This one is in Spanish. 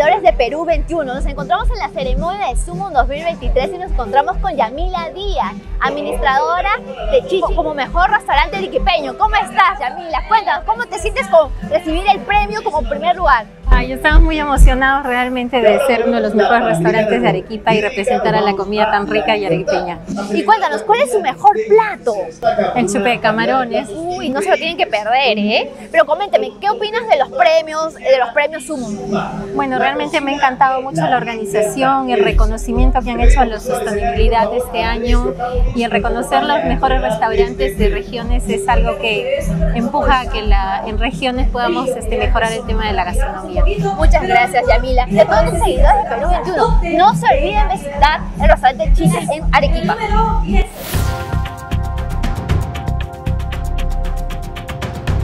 De Perú 21. Nos encontramos en la ceremonia de Sumo 2023 y nos encontramos con Yamila Díaz, administradora de Chichi como mejor restaurante liquipeño. ¿Cómo estás, Yamila? Cuéntanos, ¿cómo te sientes con recibir el premio como primer lugar? Ay, estamos muy emocionados realmente de ser uno de los mejores restaurantes de Arequipa y representar a la comida tan rica y arequipeña. Y cuéntanos, ¿cuál es su mejor plato? El chupe de camarones. Uy, no se lo tienen que perder, ¿eh? Pero coménteme, ¿qué opinas de los premios, de los premios Sumo? Bueno, realmente me ha encantado mucho la organización, el reconocimiento que han hecho a la sostenibilidad de este año y el reconocer los mejores restaurantes de regiones es algo que empuja a que la, en regiones podamos este, mejorar el tema de la gastronomía. Muchas gracias, Yamila. De todos los seguidores de Perú 21, no se olviden visitar el restaurante Chiches en Arequipa.